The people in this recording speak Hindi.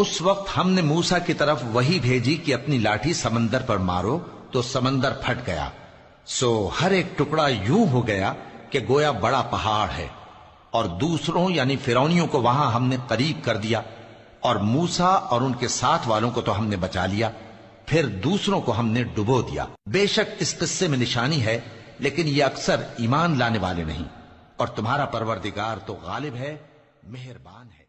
उस वक्त हमने मूसा की तरफ़ वही भेजी कि अपनी लाठी समंदर पर मारो तो समंदर फट गया। सो हर एक टुकड़ा यूँ हो गया कि गोया बड़ा पहाड़ है। और दूसरों, यानी फिरौनियों को वहाँ हमने करीब कर दिया, और मूसा और उनके साथ वालों को तो हमने बचा लिया। फिर दूसरों को हमने डुबो दिया। बेशक इस किस्से में निशानी है, लेकिन ये अक्सर ईमान लाने वाले नहीं। और तुम्हारा परवरदिगार तो गालिब है, मेहरबान है।